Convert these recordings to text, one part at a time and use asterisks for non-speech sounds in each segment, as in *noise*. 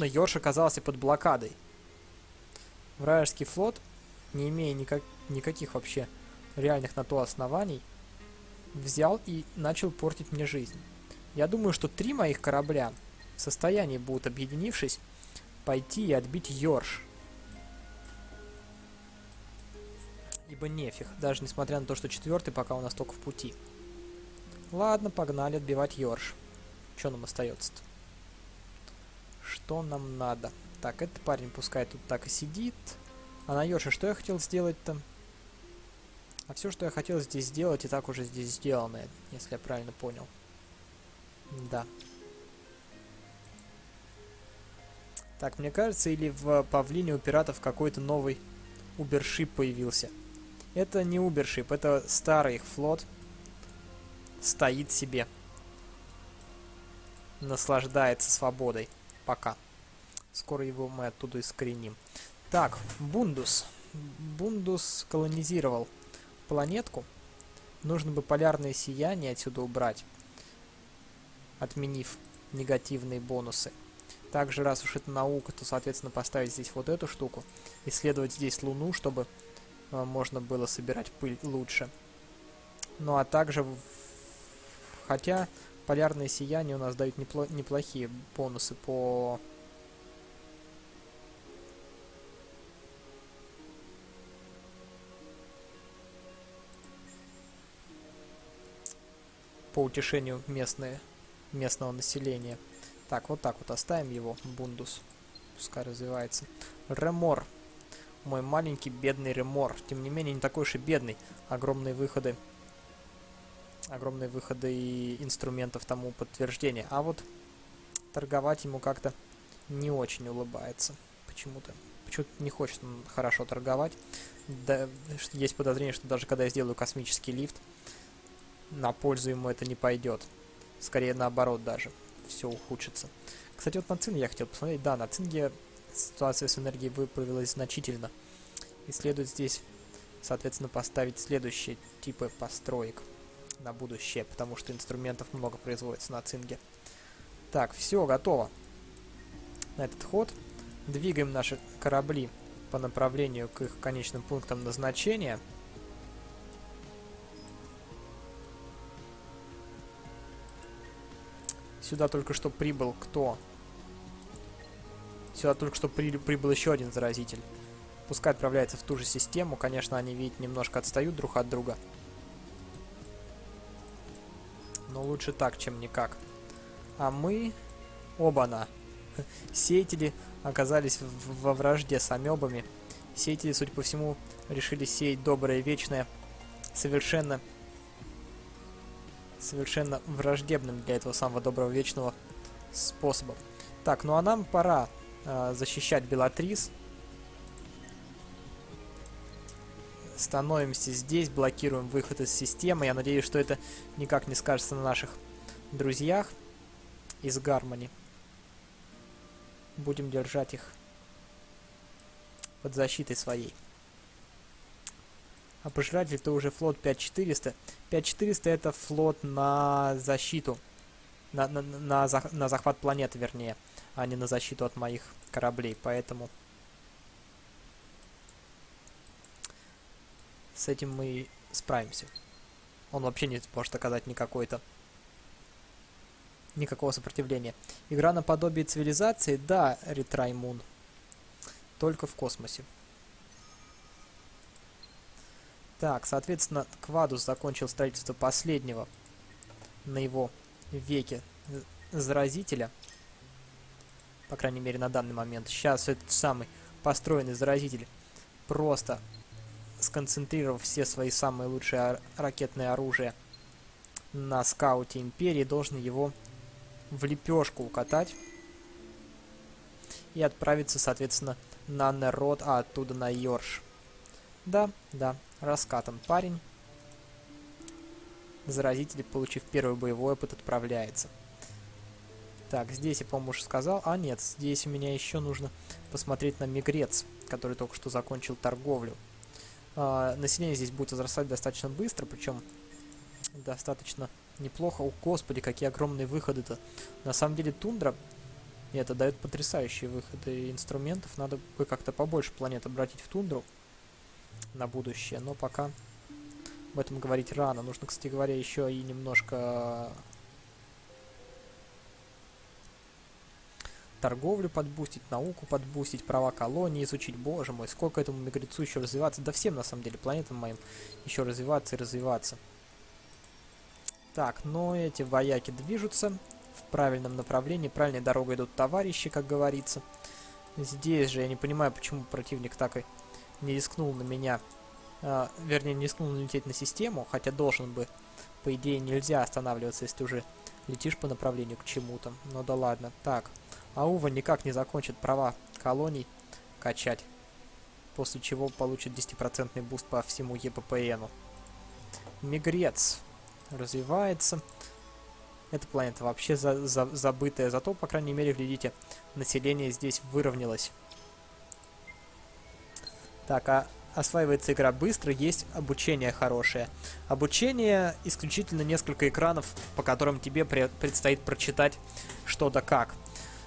Но Йорш оказался под блокадой. Вражеский флот, не имея никак, никаких вообще реальных на то оснований, взял и начал портить мне жизнь. Я думаю, что три моих корабля в состоянии будут, объединившись, пойти и отбить Йорш. Ибо нефиг, даже несмотря на то, что четвертый пока у нас только в пути. Ладно, погнали отбивать Йорш. Что нам остается-то? Что нам надо? Так, этот парень пускай тут так и сидит. А на Йорше что я хотел сделать-то? А все, что я хотел здесь сделать, и так уже здесь сделано, если я правильно понял. Да. Так, мне кажется, или в Павлине у пиратов какой-то новый убершип появился. Это не убершип, это старый их флот. Стоит себе. Наслаждается свободой. Пока. Скоро его мы оттуда искореним. Так, Бундус. Бундус колонизировал планетку. Нужно бы полярное сияние отсюда убрать, отменив негативные бонусы. Также, раз уж это наука, то, соответственно, поставить здесь вот эту штуку. Исследовать здесь Луну, чтобы э, можно было собирать пыль лучше. Ну, а также, хотя полярное сияние у нас дают непло неплохие бонусы по по утешению местные, местного населения. Так, вот так вот оставим его, Бундус. Пускай развивается. Ремор. Мой маленький бедный Ремор. Тем не менее, не такой уж и бедный. Огромные выходы. Огромные выходы и инструментов тому подтверждения. А вот торговать ему как-то не очень улыбается. Почему-то. Почему-то не хочет он хорошо торговать. Да, есть подозрение, что даже когда я сделаю космический лифт, на пользу ему это не пойдет. Скорее наоборот даже. Все ухудшится. Кстати, вот на Цинге я хотел посмотреть. Да, на Цинге ситуация с энергией выправилась значительно. И следует здесь, соответственно, поставить следующие типы построек на будущее, потому что инструментов много производится на Цинге. Так, все, готово. На этот ход двигаем наши корабли по направлению к их конечным пунктам назначения – Сюда только что прибыл кто? Сюда только что при, прибыл еще один заразитель. Пускай отправляется в ту же систему. Конечно, они, видите, немножко отстают друг от друга. Но лучше так, чем никак. А мы... Оба-на. *laughs* Сеятели оказались во вражде с амебами. Сеятели, судя по всему, решили сеять доброе вечное совершенно совершенно враждебным для этого самого доброго вечного способа. Так, ну а нам пора э, защищать Белатрис. Становимся здесь, блокируем выход из системы. Я надеюсь, что это никак не скажется на наших друзьях из Гармони. Будем держать их под защитой своей. А пожиратель это уже флот 5400. 5400 это флот на защиту. На, на, на, на захват планеты, вернее, а не на защиту от моих кораблей. Поэтому с этим мы справимся. Он вообще не может оказать никакой-то никакого сопротивления. Игра наподобие цивилизации, да, Ретраймун. Только в космосе. Так, соответственно, Квадус закончил строительство последнего на его веке заразителя. По крайней мере, на данный момент. Сейчас этот самый построенный заразитель просто сконцентрировав все свои самые лучшие ракетные оружия на скауте Империи, должен его в лепешку укатать и отправиться, соответственно, на Нерод, а оттуда на Йорш. Да, да, Раскатан парень. Заразитель, получив первый боевой опыт, отправляется. Так, здесь я, по-моему, уже сказал. А, нет, здесь у меня еще нужно посмотреть на Мигрец, который только что закончил торговлю. А, население здесь будет возрастать достаточно быстро, причем достаточно неплохо. О, господи, какие огромные выходы-то. На самом деле, тундра это дает потрясающие выходы инструментов. Надо бы как-то побольше планет обратить в тундру на будущее. Но пока об этом говорить рано. Нужно, кстати говоря, еще и немножко торговлю подбустить, науку подбустить, права колонии изучить. Боже мой, сколько этому мигрецу еще развиваться. Да всем, на самом деле, планетам моим еще развиваться и развиваться. Так, но эти вояки движутся в правильном направлении. Правильной дорогой идут товарищи, как говорится. Здесь же я не понимаю, почему противник так и не рискнул на меня. Э, вернее, не рискнул лететь на систему, хотя должен бы. По идее, нельзя останавливаться, если уже летишь по направлению к чему-то. Ну да ладно. Так, Аува никак не закончит права колоний качать, после чего получит 10% boost по всему ЕППНу. Мигрец развивается. Эта планета вообще за за забытая, зато, по крайней мере, глядите, население здесь выровнялось. Так, а осваивается игра быстро, есть обучение хорошее. Обучение исключительно несколько экранов, по которым тебе предстоит прочитать что да как.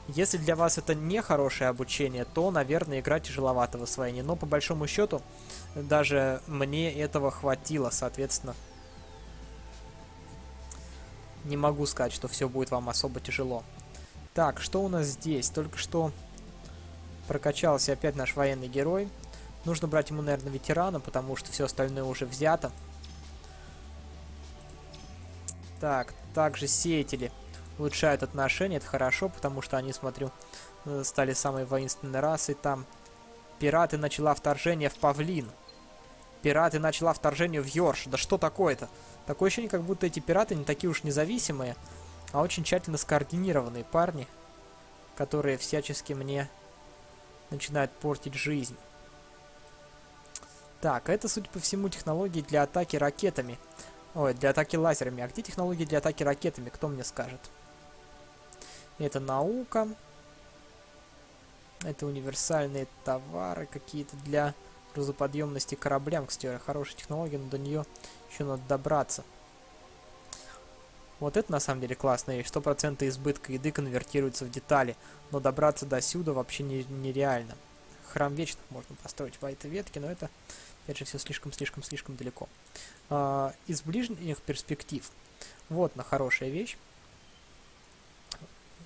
Если для вас это не хорошее обучение, то, наверное, игра тяжеловато в освоении. Но по большому счету, даже мне этого хватило, соответственно. Не могу сказать, что все будет вам особо тяжело. Так, что у нас здесь? Только что прокачался опять наш военный герой. Нужно брать ему, наверное, ветерана, потому что все остальное уже взято. Так, также сеятели улучшают отношения, это хорошо, потому что они, смотрю, э, стали самой воинственной расой там. Пираты начала вторжение в Павлин. Пираты начала вторжение в Йорш. Да что такое-то? Такое ощущение, как будто эти пираты не такие уж независимые, а очень тщательно скоординированные парни, которые всячески мне начинают портить жизнь. Так, это, судя по всему, технологии для атаки ракетами. Ой, для атаки лазерами. А где технологии для атаки ракетами? Кто мне скажет? Это наука. Это универсальные товары какие-то для грузоподъемности кораблям. Кстати, хорошая технология, но до нее еще надо добраться. Вот это на самом деле классно, и 100% избытка еды конвертируется в детали, но добраться до сюда вообще не, нереально. Храм вечных можно построить по этой ветке, но это, опять же, все слишком-слишком-слишком далеко. А, из ближних перспектив. Вот на хорошая вещь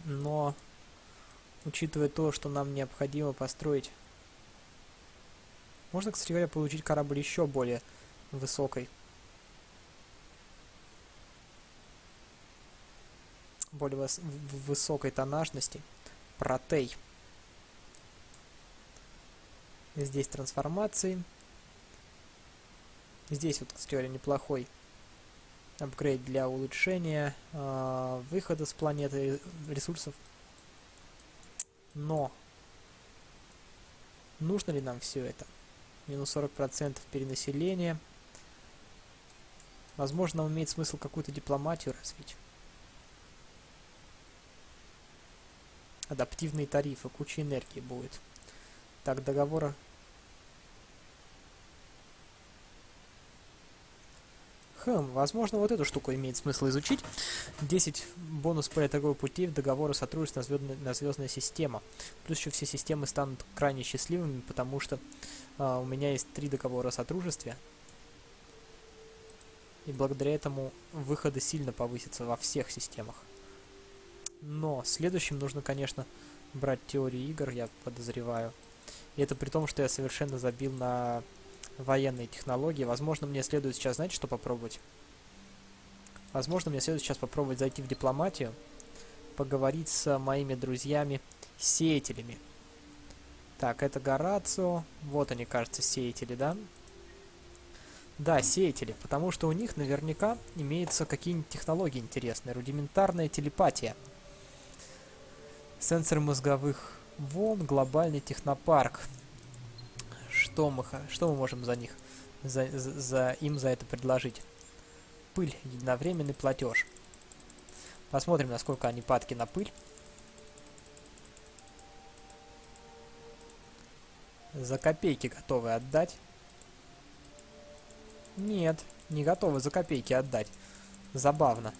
но учитывая то, что нам необходимо построить... Можно, кстати говоря, получить корабль еще более высокой. Более выс высокой тонажности. Протей. Здесь трансформации. Здесь вот, кстати говоря, неплохой апгрейд для улучшения э, выхода с планеты ресурсов. Но нужно ли нам все это? Минус 40% перенаселения. Возможно, имеет смысл какую-то дипломатию развить. Адаптивные тарифы, куча энергии будет. Так, договора Хм, возможно, вот эту штуку имеет смысл изучить. 10 бонус по торговой пути в договору сотрудничества на, звездная, на звездная система. Плюс еще все системы станут крайне счастливыми, потому что э, у меня есть три договора о сотрудничестве. И благодаря этому выходы сильно повысятся во всех системах. Но следующим нужно, конечно, брать теорию игр, я подозреваю. И это при том, что я совершенно забил на военные технологии. Возможно, мне следует сейчас, знаете, что попробовать? Возможно, мне следует сейчас попробовать зайти в дипломатию, поговорить с моими друзьями-сеятелями. Так, это Горацио. Вот они, кажется, сеятели, да? Да, сеятели, потому что у них наверняка имеются какие-нибудь технологии интересные. Рудиментарная телепатия. Сенсор мозговых волн, глобальный технопарк что мы, что мы можем за них, за, за, за им за это предложить? Пыль, единовременный платеж. Посмотрим, насколько они падки на пыль. За копейки готовы отдать. Нет, не готовы за копейки отдать. Забавно.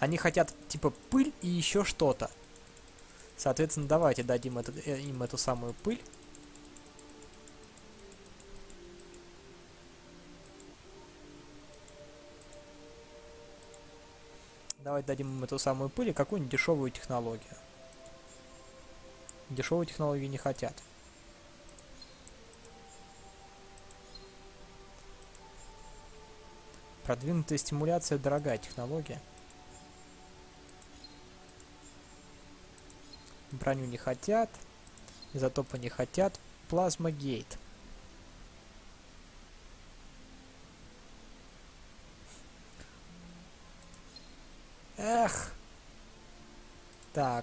Они хотят, типа, пыль и еще что-то. Соответственно, давайте дадим этот, э, им эту самую пыль. Давайте дадим им эту самую пыль и какую-нибудь дешевую технологию. Дешевую технологию не хотят. Продвинутая стимуляция – дорогая технология. Броню не хотят. Изотопы не хотят. Плазма гейт.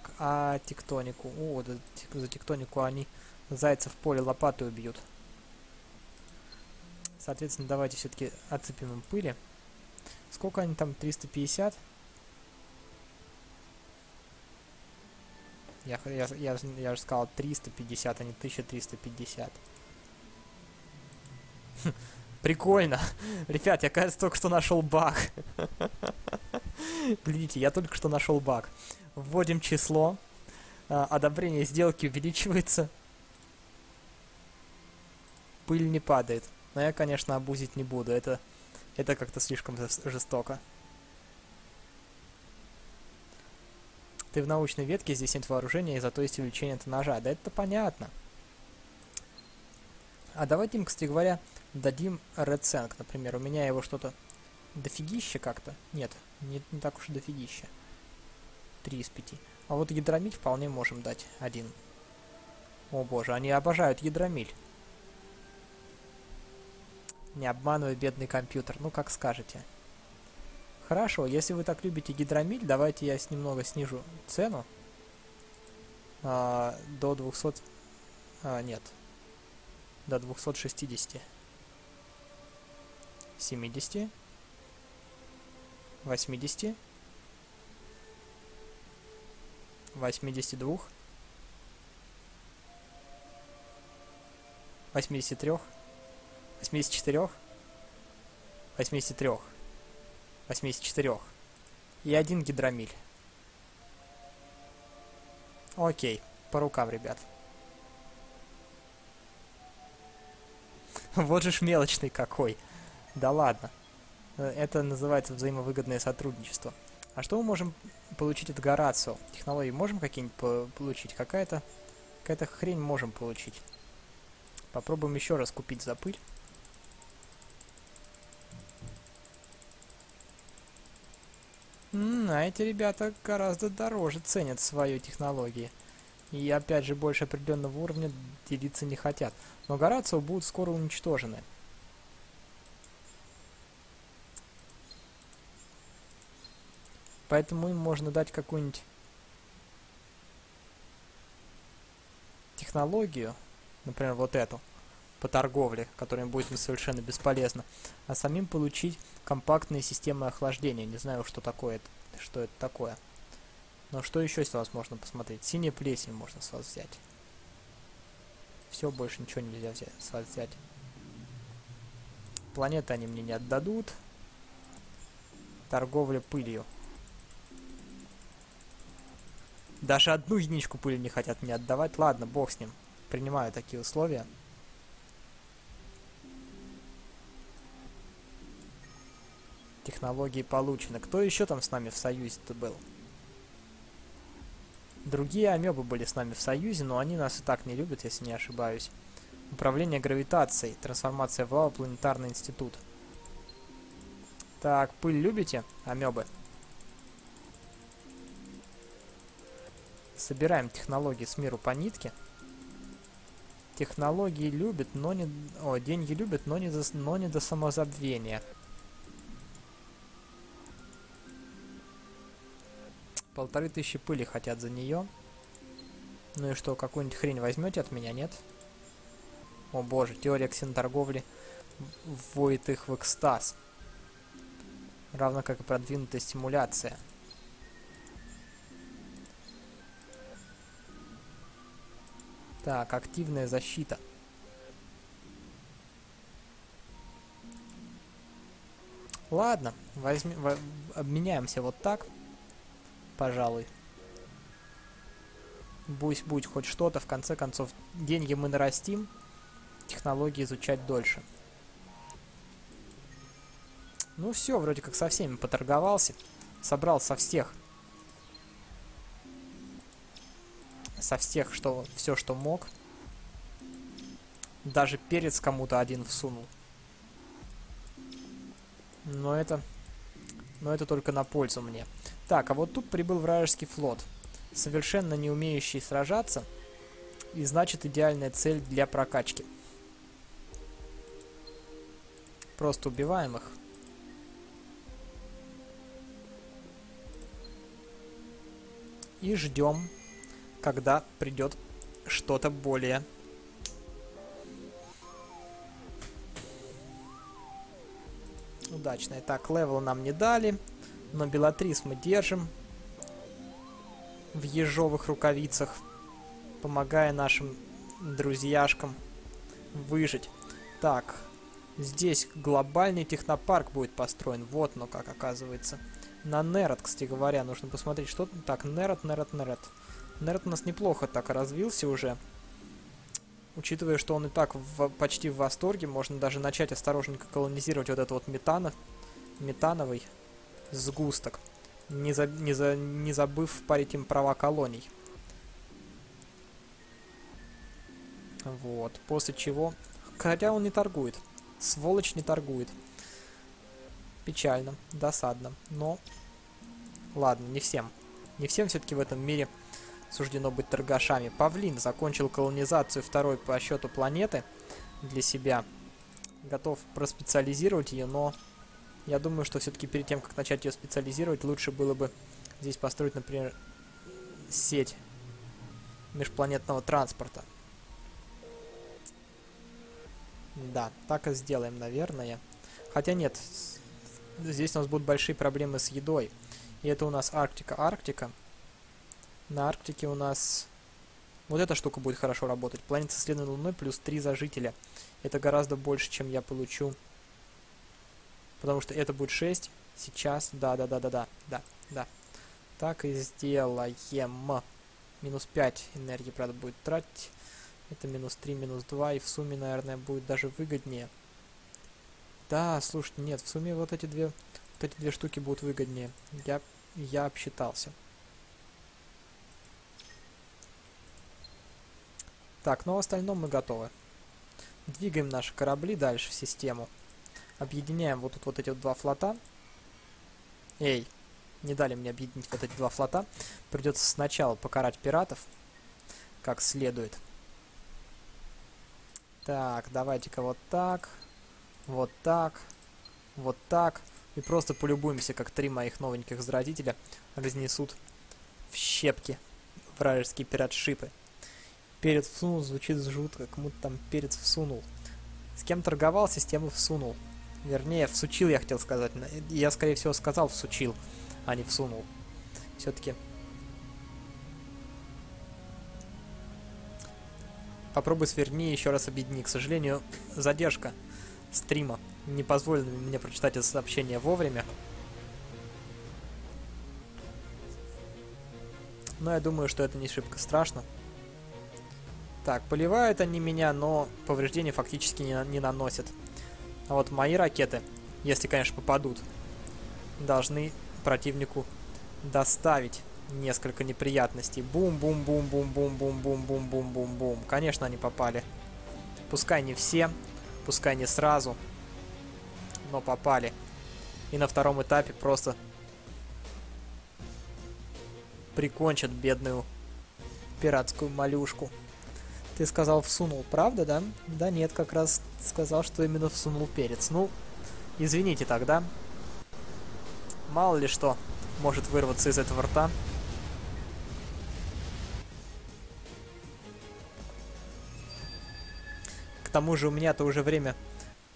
Так, а тектонику? О, да, за тектонику они зайцев в поле лопатой убьют. Соответственно, давайте все-таки отцепим им пыли. Сколько они там? 350? Я, я, я, я же сказал 350, а не 1350. *laughs* Прикольно. *laughs* Ребят, я, кажется, только что нашел баг. *laughs* *laughs* Глядите, я только что нашел баг. Вводим число. А, одобрение сделки увеличивается. Пыль не падает. Но я, конечно, обузить не буду. Это, это как-то слишком жестоко. Ты в научной ветке, здесь нет вооружения, и зато есть увеличение ножа. Да это понятно. А давайте им, кстати говоря, дадим реценк, например. У меня его что-то дофигища как-то. Нет, не, не так уж и дофигища. 3 из 5. А вот гидромиль вполне можем дать один. О боже, они обожают гидромиль. Не обманывай бедный компьютер, ну как скажете. Хорошо, если вы так любите гидромиль, давайте я немного снижу цену. А, до 200... А, нет. До 260. 70. 80. 82. 83. 84. 83. 84. И один гидромиль. Окей, по рукам, ребят. *laughs* вот же ж мелочный какой. Да ладно. Э, это называется взаимовыгодное сотрудничество. А что мы можем получить от Горацио? Технологии можем какие-нибудь получить? Какая-то какая-то хрень можем получить. Попробуем еще раз купить за пыль. А эти ребята гораздо дороже ценят свои технологии. И опять же, больше определенного уровня делиться не хотят. Но Горацио будут скоро уничтожены. Поэтому им можно дать какую-нибудь технологию, например, вот эту, по торговле, которая будет им совершенно бесполезна, а самим получить компактные системы охлаждения. Не знаю, что такое это, что это такое. Но что еще с вас можно посмотреть? Синяя плесень можно с вас взять. Все, больше ничего нельзя взять, с вас взять. Планеты они мне не отдадут. Торговля пылью. Даже одну единичку пыли не хотят мне отдавать. Ладно, бог с ним. Принимаю такие условия. Технологии получены. Кто еще там с нами в союзе-то был? Другие амебы были с нами в союзе, но они нас и так не любят, если не ошибаюсь. Управление гравитацией. Трансформация в лаву. Планетарный институт. Так, пыль любите, амебы? Собираем технологии с миру по нитке. Технологии любят, но не... О, деньги любят, но не, за... но не до самозабвения. Полторы тысячи пыли хотят за нее. Ну и что, какую-нибудь хрень возьмете от меня, нет? О боже, теория ксеноторговли вводит их в экстаз. Равно как и продвинутая стимуляция. Так, активная защита. Ладно, возьми, обменяемся вот так пожалуй. Будь, будь хоть что-то, в конце концов, деньги мы нарастим, технологии изучать дольше. Ну все, вроде как со всеми поторговался. Собрал со всех. Со всех, что все, что мог. Даже перец кому-то один всунул. Но это... Но это только на пользу мне. Так, а вот тут прибыл вражеский флот. Совершенно не умеющий сражаться. И значит идеальная цель для прокачки. Просто убиваем их. И ждем, когда придет что-то более удачное. Так, level нам не дали, но Белатрис мы держим в ежовых рукавицах, помогая нашим друзьяшкам выжить. Так, здесь глобальный технопарк будет построен. Вот, но как оказывается. На Нерот, кстати говоря, нужно посмотреть, что... Так, Нерот, Нерот, Нерот. Нерот у нас неплохо так развился уже. Учитывая, что он и так в, почти в восторге, можно даже начать осторожненько колонизировать вот этот вот метана, метановый сгусток, не, за, не, за, не забыв парить им права колоний. Вот, после чего... Хотя он не торгует. Сволочь не торгует. Печально, досадно, но... Ладно, не всем. Не всем все-таки в этом мире суждено быть торгашами. Павлин закончил колонизацию второй по счету планеты для себя. Готов проспециализировать ее, но я думаю, что все-таки перед тем, как начать ее специализировать, лучше было бы здесь построить, например, сеть межпланетного транспорта. Да, так и сделаем, наверное. Хотя нет, здесь у нас будут большие проблемы с едой. И это у нас Арктика. Арктика. На Арктике у нас... Вот эта штука будет хорошо работать. Планета с исследованной Луной плюс 3 за жителя. Это гораздо больше, чем я получу. Потому что это будет 6. Сейчас. Да, да, да, да, да. Да, да. Так и сделаем. Минус 5 энергии, правда, будет тратить. Это минус 3, минус 2. И в сумме, наверное, будет даже выгоднее. Да, слушайте, нет, в сумме вот эти две, вот эти две штуки будут выгоднее. Я, я обсчитался. Так, но в остальном мы готовы. Двигаем наши корабли дальше в систему. Объединяем вот тут вот эти вот два флота. Эй, не дали мне объединить вот эти два флота. Придется сначала покарать пиратов, как следует. Так, давайте-ка вот так. Вот так. Вот так. И просто полюбуемся, как три моих новеньких заразителя разнесут в щепки вражеские пиратшипы. Перец всунул звучит жутко, кому-то там перец всунул. С кем торговал, систему всунул. Вернее, всучил, я хотел сказать. Я, скорее всего, сказал всучил, а не всунул. Все-таки. Попробуй сверни еще раз объедини. К сожалению, задержка стрима не позволено мне прочитать это сообщение вовремя. Но я думаю, что это не шибко страшно. Так, поливают они меня, но повреждения фактически не, не наносят. А вот мои ракеты, если, конечно, попадут, должны противнику доставить несколько неприятностей. Бум-бум-бум-бум-бум-бум-бум-бум-бум-бум-бум. Конечно, они попали. Пускай не все, Пускай не сразу, но попали. И на втором этапе просто прикончат бедную пиратскую малюшку. Ты сказал всунул, правда, да? Да нет, как раз сказал, что именно всунул перец. Ну, извините тогда. Мало ли что может вырваться из этого рта. тому же у меня-то уже время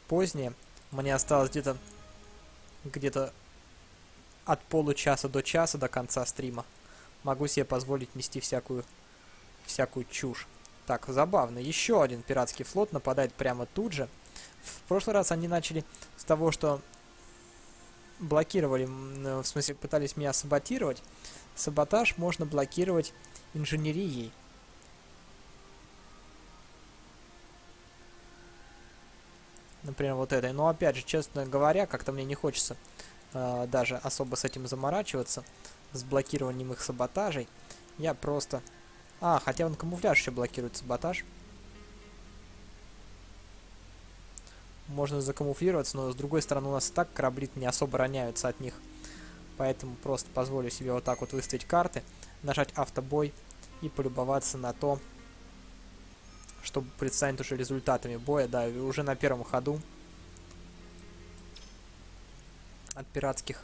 позднее. Мне осталось где-то где-то от получаса до часа до конца стрима. Могу себе позволить нести всякую всякую чушь. Так, забавно. Еще один пиратский флот нападает прямо тут же. В прошлый раз они начали с того, что блокировали, э, в смысле пытались меня саботировать. Саботаж можно блокировать инженерией. Например, вот этой. Но опять же, честно говоря, как-то мне не хочется э, даже особо с этим заморачиваться, с блокированием их саботажей. Я просто а, хотя он камуфляж еще блокирует саботаж. Можно закамуфлироваться, но с другой стороны у нас так корабли не особо роняются от них. Поэтому просто позволю себе вот так вот выставить карты, нажать автобой и полюбоваться на то, что предстанет уже результатами боя. Да, уже на первом ходу от пиратских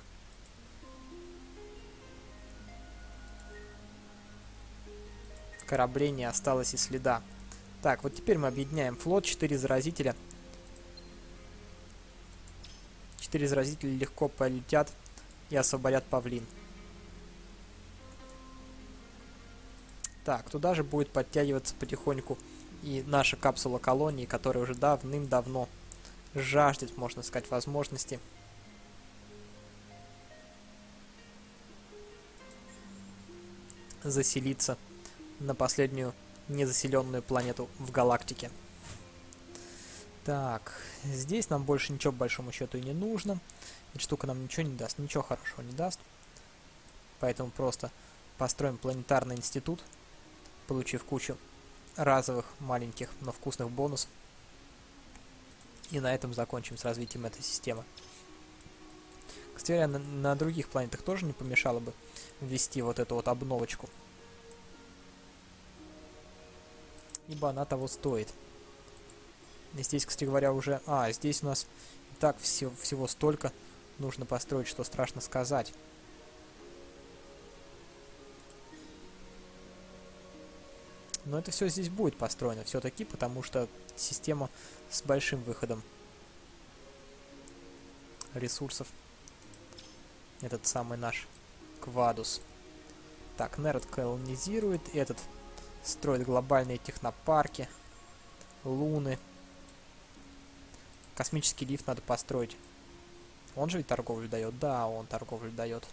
кораблей не осталось и следа. Так, вот теперь мы объединяем флот, 4 заразителя. 4 заразителя легко полетят и освободят павлин. Так, туда же будет подтягиваться потихоньку и наша капсула колонии, которая уже давным-давно жаждет, можно сказать, возможности заселиться на последнюю незаселенную планету в галактике. Так, здесь нам больше ничего по большому счету и не нужно. Эта штука нам ничего не даст, ничего хорошего не даст. Поэтому просто построим планетарный институт, получив кучу разовых, маленьких, но вкусных бонусов. И на этом закончим с развитием этой системы. Кстати, на, на других планетах тоже не помешало бы ввести вот эту вот обновочку. Ибо она того стоит. Здесь, кстати говоря, уже... А, здесь у нас и так все, всего столько нужно построить, что страшно сказать. Но это все здесь будет построено все-таки, потому что система с большим выходом ресурсов. Этот самый наш Квадус. Так, Нерд колонизирует, этот строит глобальные технопарки, луны. Космический лифт надо построить. Он же ведь торговлю дает? Да, он торговлю дает.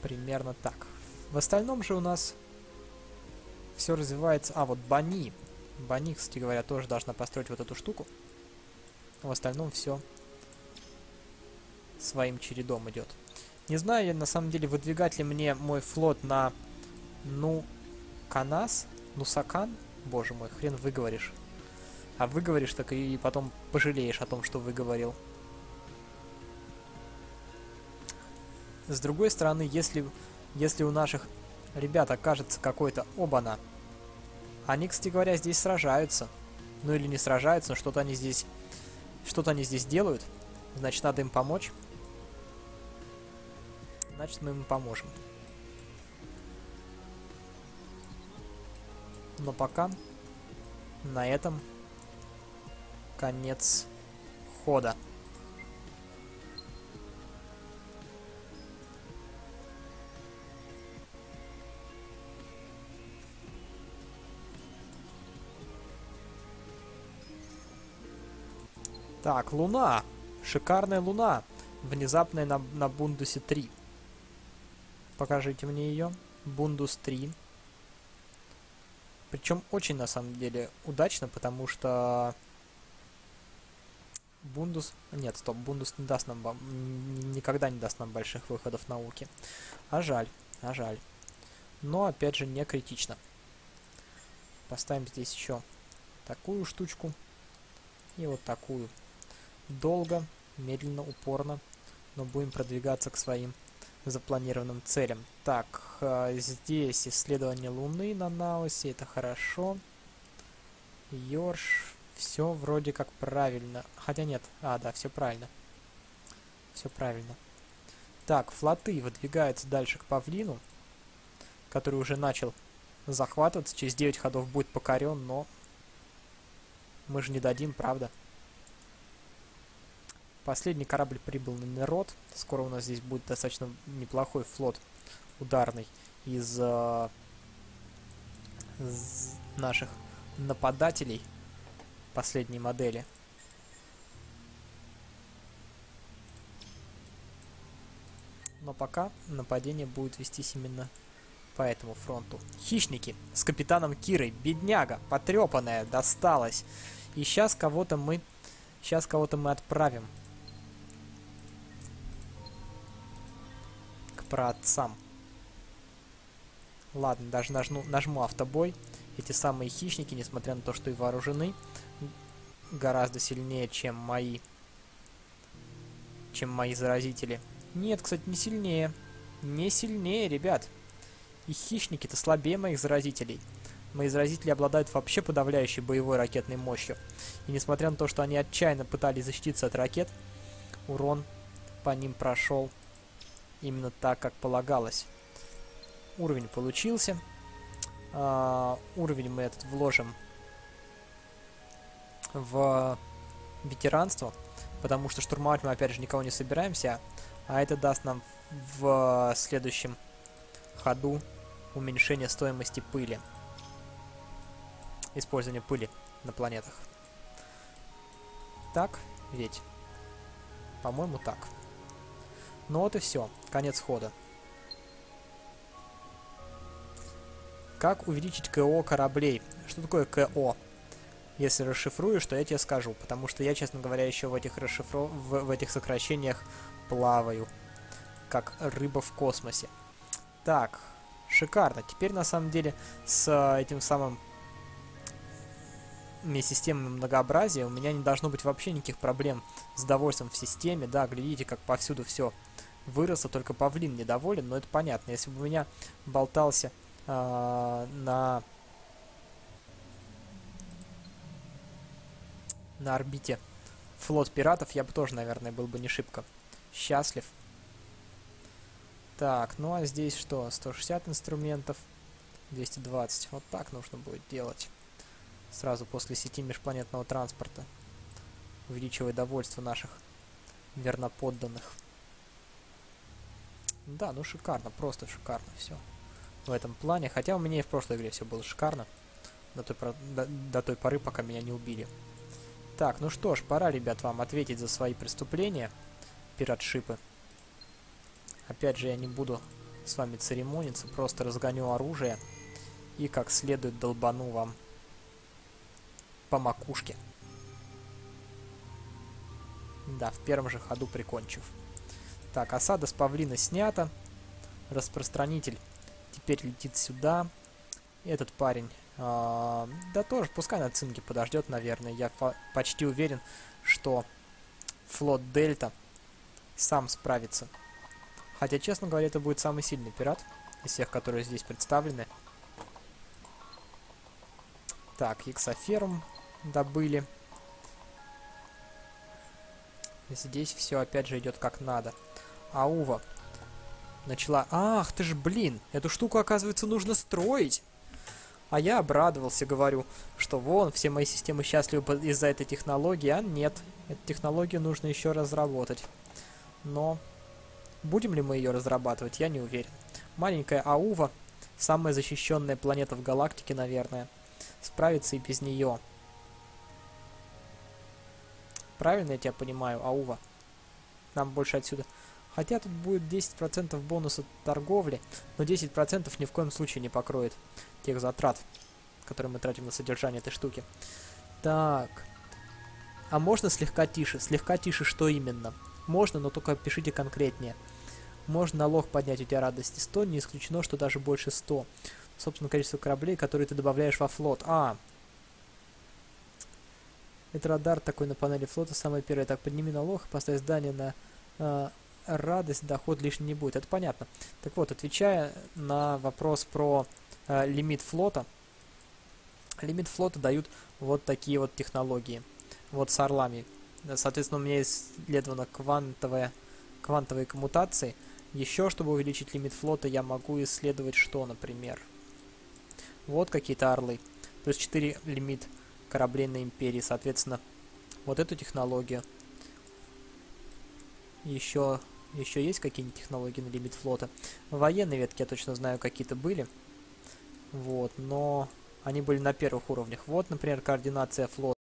Примерно так. В остальном же у нас все развивается... А, вот Бани. Бани, кстати говоря, тоже должна построить вот эту штуку. В остальном все своим чередом идет. Не знаю, на самом деле, выдвигать ли мне мой флот на... Ну... Канас? Нусакан? Боже мой, хрен выговоришь. А выговоришь, так и потом пожалеешь о том, что выговорил. С другой стороны, если, если у наших ребят окажется какой-то обана, они, кстати говоря, здесь сражаются. Ну или не сражаются, но что-то они здесь... Что-то они здесь делают. Значит, надо им помочь. Значит, мы им поможем. Но пока на этом конец хода. Так, луна. Шикарная луна. Внезапная на, на Бундусе 3. Покажите мне ее. Бундус 3. Причем очень, на самом деле, удачно, потому что... Бундус... Нет, стоп, Бундус не даст нам... Никогда не даст нам больших выходов науки. А жаль, а жаль. Но, опять же, не критично. Поставим здесь еще такую штучку. И вот такую долго, медленно, упорно, но будем продвигаться к своим запланированным целям. Так, э, здесь исследование Луны на Наосе, это хорошо. Йорш, все вроде как правильно. Хотя нет, а, да, все правильно. Все правильно. Так, флоты выдвигаются дальше к Павлину, который уже начал захватываться. Через 9 ходов будет покорен, но мы же не дадим, правда? Последний корабль прибыл на Нерот. Скоро у нас здесь будет достаточно неплохой флот ударный из, э, из наших нападателей последней модели. Но пока нападение будет вестись именно по этому фронту. Хищники с капитаном Кирой. Бедняга, потрепанная, досталась. И сейчас кого-то мы... Сейчас кого-то мы отправим. Праотцам. Ладно, даже нажму, нажму автобой. Эти самые хищники, несмотря на то, что и вооружены, гораздо сильнее, чем мои... Чем мои заразители. Нет, кстати, не сильнее. Не сильнее, ребят. И хищники-то слабее моих заразителей. Мои заразители обладают вообще подавляющей боевой ракетной мощью. И несмотря на то, что они отчаянно пытались защититься от ракет, урон по ним прошел именно так, как полагалось. Уровень получился. Uh, уровень мы этот вложим в ветеранство, потому что штурмовать мы опять же никого не собираемся, а это даст нам в следующем ходу уменьшение стоимости пыли. Использование пыли на планетах. Так, ведь? По-моему, так. Ну вот и все. Конец хода. Как увеличить КО кораблей? Что такое КО? Если расшифруешь, то я тебе скажу, потому что я, честно говоря, еще в этих, расшифро... в, в этих сокращениях плаваю, как рыба в космосе. Так, шикарно. Теперь, на самом деле, с этим самым системным многообразием у меня не должно быть вообще никаких проблем с довольством в системе. Да, глядите, как повсюду все выросло, только павлин недоволен, но это понятно. Если бы у меня болтался э, на на орбите флот пиратов, я бы тоже, наверное, был бы не шибко счастлив. Так, ну а здесь что? 160 инструментов, 220. Вот так нужно будет делать. Сразу после сети межпланетного транспорта. Увеличивая довольство наших верноподданных. Да, ну шикарно, просто шикарно все в этом плане. Хотя у меня и в прошлой игре все было шикарно. До той, до, до той поры, пока меня не убили. Так, ну что ж, пора, ребят, вам ответить за свои преступления, пиратшипы. Опять же, я не буду с вами церемониться, просто разгоню оружие и как следует долбану вам по макушке. Да, в первом же ходу прикончив. Так, осада с павлина снята. Распространитель теперь летит сюда. Этот парень, э, да тоже, пускай на цинке подождет, наверное. Я почти уверен, что флот Дельта сам справится. Хотя, честно говоря, это будет самый сильный пират из всех, которые здесь представлены. Так, Иксоферум добыли. Здесь все опять же идет как надо. Аува начала... Ах, ты ж, блин, эту штуку, оказывается, нужно строить. А я обрадовался, говорю, что вон, все мои системы счастливы из-за этой технологии, а нет. Эту технологию нужно еще разработать. Но будем ли мы ее разрабатывать, я не уверен. Маленькая Аува, самая защищенная планета в галактике, наверное, справится и без нее. Правильно я тебя понимаю, Аува? Нам больше отсюда Хотя тут будет 10% бонуса торговли, но 10% ни в коем случае не покроет тех затрат, которые мы тратим на содержание этой штуки. Так. А можно слегка тише? Слегка тише что именно? Можно, но только пишите конкретнее. Можно налог поднять у тебя радости 100, не исключено, что даже больше 100. Собственно, количество кораблей, которые ты добавляешь во флот. А, это радар такой на панели флота, самое первое. Так, подними налог, поставь здание на э, радость, доход лишний не будет. Это понятно. Так вот, отвечая на вопрос про э, лимит флота, лимит флота дают вот такие вот технологии. Вот с орлами. Соответственно, у меня исследована квантовая, квантовые коммутации. Еще, чтобы увеличить лимит флота, я могу исследовать что, например? Вот какие-то орлы. Плюс 4 лимит кораблей на Империи. Соответственно, вот эту технологию. Еще еще есть какие-нибудь технологии на лимит флота? Военные ветки я точно знаю, какие-то были. Вот, но они были на первых уровнях. Вот, например, координация флота.